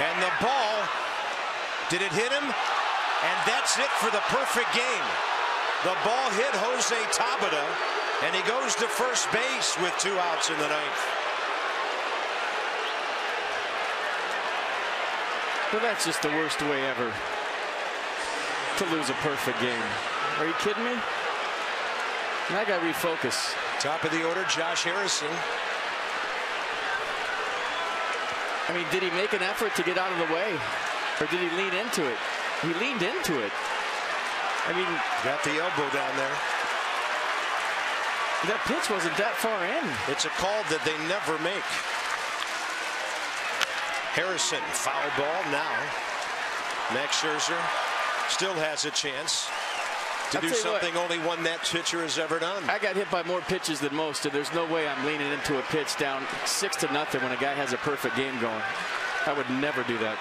And the ball, did it hit him? And that's it for the perfect game. The ball hit Jose Tabata, and he goes to first base with two outs in the ninth. Well, that's just the worst way ever to lose a perfect game. Are you kidding me? I got to refocus. Top of the order, Josh Harrison. I mean, did he make an effort to get out of the way? Or did he lean into it? He leaned into it. I mean, got the elbow down there. That pitch wasn't that far in. It's a call that they never make. Harrison, foul ball now. Max Scherzer still has a chance to I'll do something what, only one that pitcher has ever done. I got hit by more pitches than most, and there's no way I'm leaning into a pitch down six to nothing when a guy has a perfect game going. I would never do that.